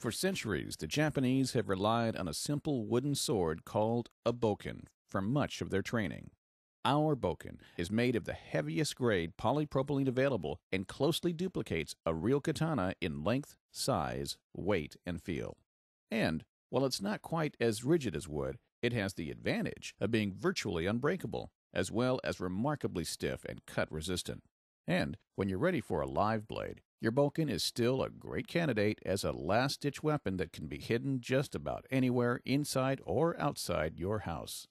For centuries, the Japanese have relied on a simple wooden sword called a bokken for much of their training. Our bokken is made of the heaviest grade polypropylene available and closely duplicates a real katana in length, size, weight, and feel. And while it's not quite as rigid as wood, it has the advantage of being virtually unbreakable, as well as remarkably stiff and cut resistant. And when you're ready for a live blade, your Bokken is still a great candidate as a last ditch weapon that can be hidden just about anywhere inside or outside your house.